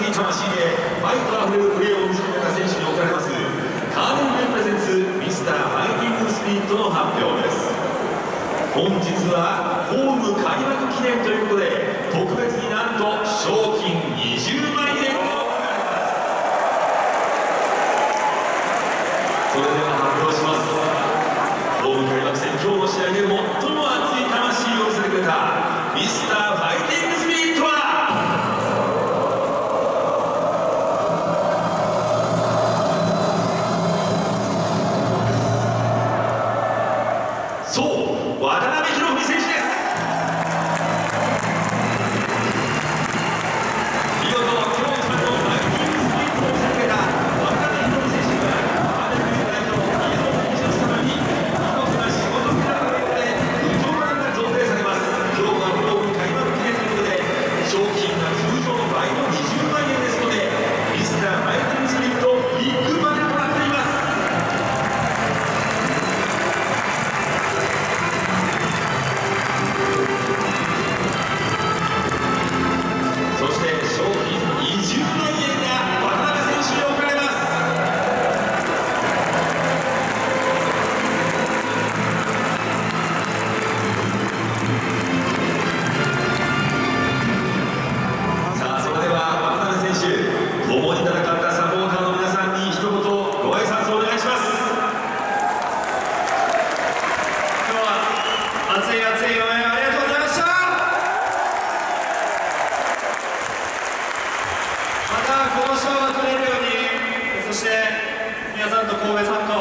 熱い魂でファイトあふれるプレーを見せてた選手に贈られます。カーネルプレゼンツミスターファイティングスピリットの発表です。本日はホーム開幕記念という通常の倍の20万円です。皆さんと神戸参加